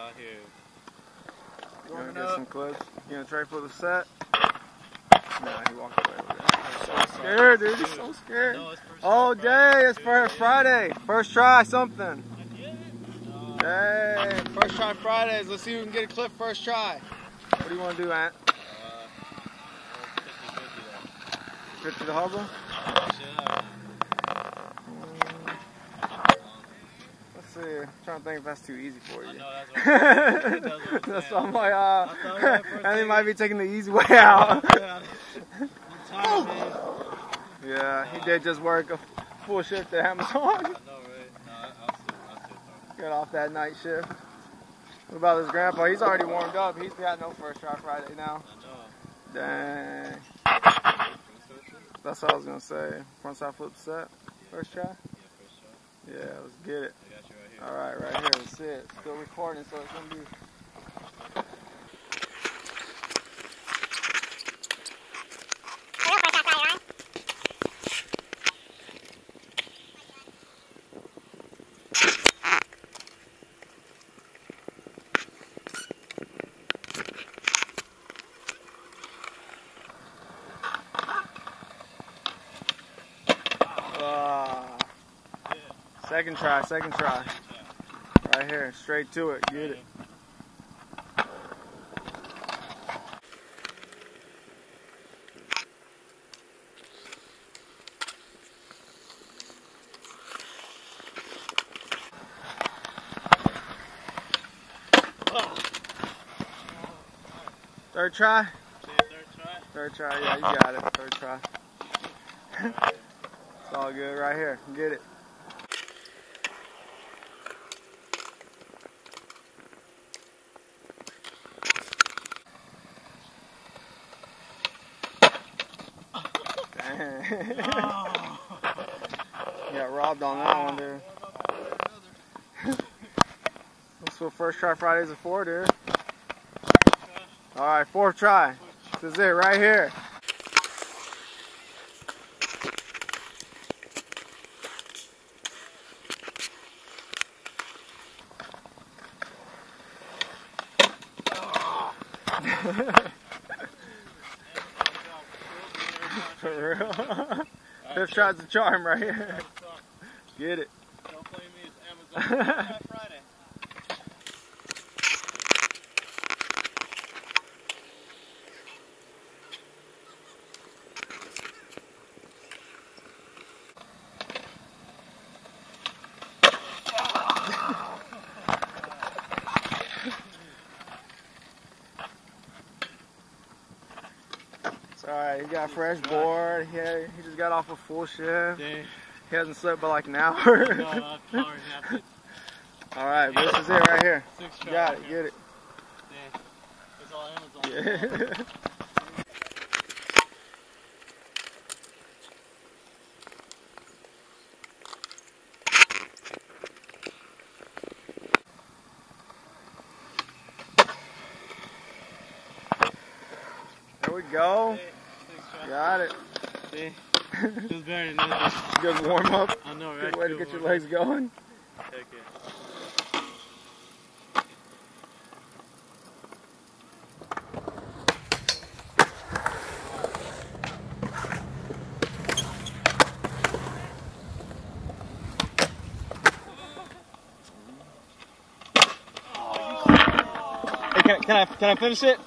out here. You Warming gonna get up. some clips? You gonna try for the set? Nah, he walked away with it. So Scared, dude. He's so scared. No, All try day. It's Friday. for Friday. First try something. I. No, Hey, first try Fridays. Let's see who can get a clip first try. What do you want to do, Ant? uh, 50-50 Fit to the hubble? though. Shit, Let's see. I'm trying to think if that's too easy for I you. know, that's what. That's what I'm That's I'm like, uh, I thought that for a Andy second. might be taking the easy way out. Tired, man. yeah, he did just work a full shift at Amazon. I know, right? No, I, I'll sit. I'll sit. Got off that night shift. What about his grandpa? He's already warmed up. He's got no first try Friday now. I know. Dang. That's what I was gonna say. Front side flip set. First try? Yeah, first shot. Yeah, let's get it. You right right here. See it. Still recording, so it's gonna be. Ah. Second try, second try. Right here, straight to it. Get it. Third try? Third try. Third try, yeah, you got it. Third try. it's all good right here. Get it. You got robbed on that one, dude. That's what first try Fridays are for, dude. All right, fourth try. This is it right here. For real. Fifth try's the charm right here. Get it. Don't blame me, it's Amazon. alright. He got a fresh board. He, he just got off a full shift. He hasn't slept but like an hour. No, I'm power napping. alright, this is it right here. You got it. Get it. It's all Amazon. Yeah. There we go. Hey, six try. Got it. See? Feels better than this. Good warm up. I know, right? Good way to get your legs going. Heck yeah. Hey, can, can I can I finish it?